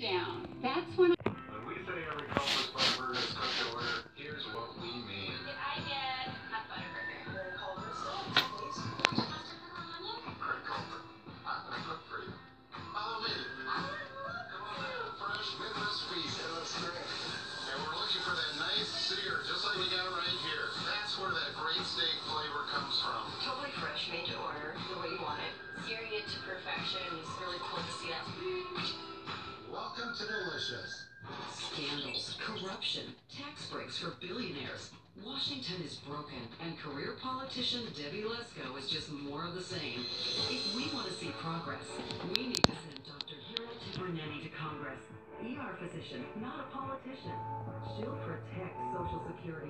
down. That's when When we say every Culver's Flavor is cooked to order, here's what we mean. I get a butterburger. Craig Culver, I'm gonna cook for you. Follow me. Come on in, fresh Midwest feast. Yeah, that's great. And we're looking for that nice sear, just like we got right here. That's where that great steak flavor comes from. Delicious. Scandals, corruption, tax breaks for billionaires. Washington is broken, and career politician Debbie Lesko is just more of the same. If we want to see progress, we need to send Dr. Hiral Tipirneni to Congress. ER physician, not a politician. She'll protect Social Security